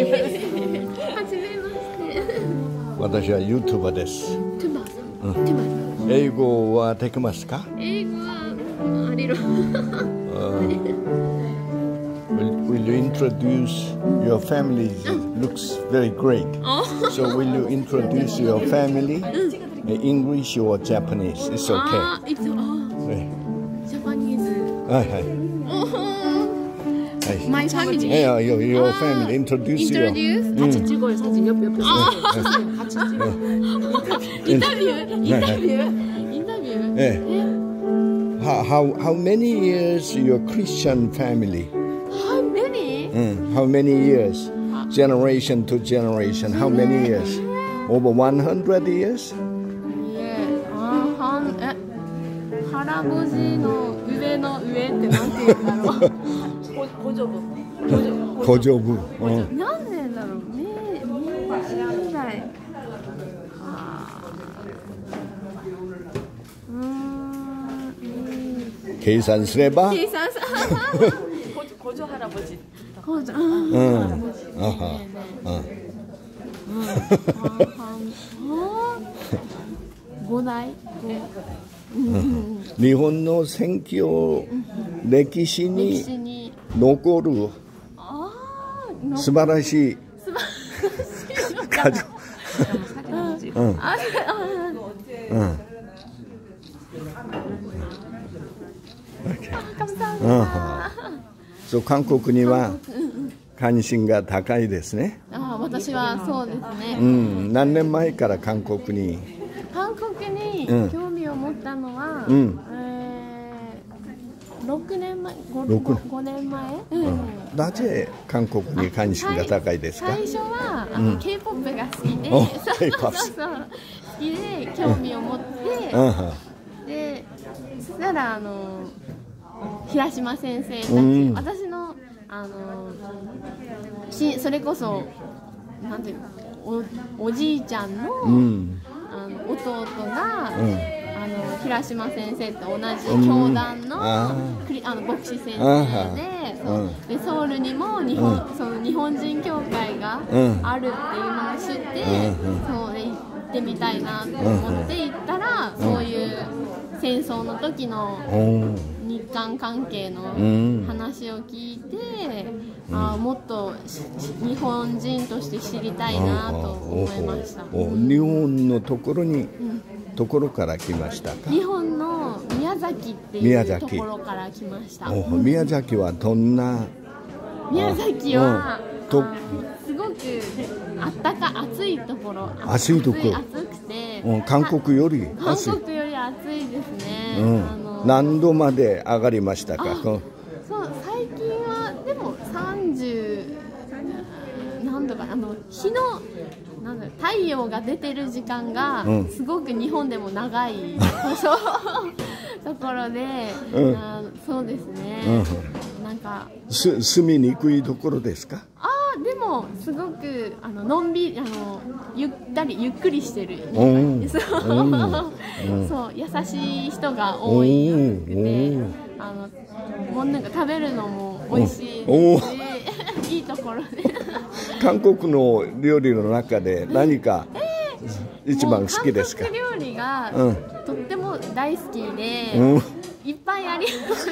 はじめまして。私は YouTuber です。トゥバさん。トゥバさん。英語はできますか英語はありろ。will, will you introduce your family? It looks very great. So will you introduce your family? in English or Japanese? It's okay. あー、いつあねー、ジャパニーズ。はいはい。My family. Yeah, your your 아, family. Introduce you. Introduce. Interview. 찍어요 사진 How how how many years your Christian family? How many? 음, how many years? Generation to generation. How many years? Over 100 years? 예. 아, 한 에, 할아버지の上の上ってなんて言うんだろう。 고조부 古城部。うん何年だろう明明治時代はあうーん計算すれば、計算さ 고조, 고조 할아버지 こうじゃんうん、あは、五代うん、日本の選挙歴史歴に史に 残る。素晴らしい。素晴らしい果樹、そう韓国には関心が高いですね。あ。あ私はそうですね。うん、何年前から韓国に？韓国に興味を持ったのは、うん、6年前 5, 六5年前、うん。なぜ韓国に関心が高いですか？最初はあの、k p o p が好きでおそうそうそう。好きで興味を持って、うんはでそしたらあの平島先生たち、うん。私のあのしそれこそなんていうのおおじいちゃんの,、うん。あの弟が、うんあの平島先生と同じうん。教団の,、あの牧師先あ生で,、でソウルにも日本,、その日本人教会がうんあるっていうのを知って、そうで行ってみたいなと思って行ったら、そういう戦争の時の日韓関係のうん。話を聞いて、ああもっとし日本人として知りたいなと思いました。日本のところに、ところから来ました。か日本の宮崎っていう宮崎。ところから来ました。お宮崎はどんな？宮崎は、うん。とすごくあったか暑いところ。暑いとこ。ろ暑くて、うん韓国より韓暑い、国より暑いですね、うん、何度まで上がりましたか？そう最近はでも30何度かあの日のなんだろう太陽が出てる時間がうん。すごく日本でも長い、ところで、うん。あそうですね、なんかす住みにくいところですか？あーでもすごくあののんびりあのゆったりゆっくりしてる。うん。そう,、うん。そう優しい人が多いくて。うん。あのもうなんか食べるのも美味しいおしいいところで。韓国の料理の中で何か一番好きですか？韓国料理がうん。とっても大好きで、うん。いっぱいあります。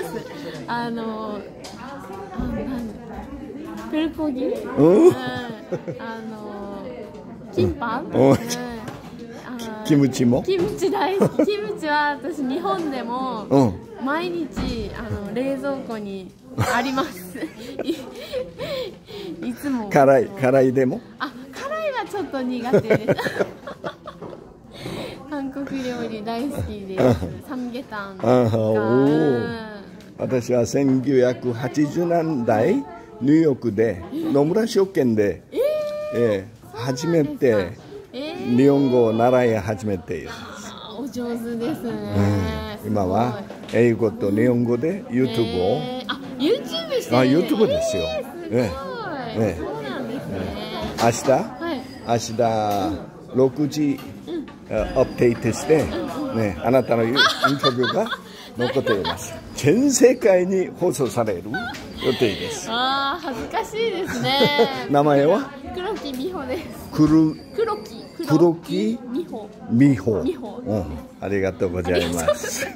あのあプルコギ、うん。うん。あのキンパ、うん。キムチも？キムチ大好き。キムチは私日本でもうん。毎日あの冷蔵庫にあります。いいつも。辛い辛いでも？あ辛いはちょっと苦手です。韓国料理大好きですサムゲタンとかあおーうん私は1980年代ニューヨークで野村証券で、えー初めてえー。日本語を習い始めている、あお上手ですね、今はすごい英語と日本語で YouTube を、えーあてるあ YouTube ですよ。えーすごい、ええ。そうなんですね、明日？はい。明日6時、アップデートして、ね、あなたのインタビューが残っています。全世界に放送される予定です。ああ恥ずかしいですね。名前は？黒木美穂です。黒？木。黒木？美穂。美穂。美穂うん、ありがとうございます。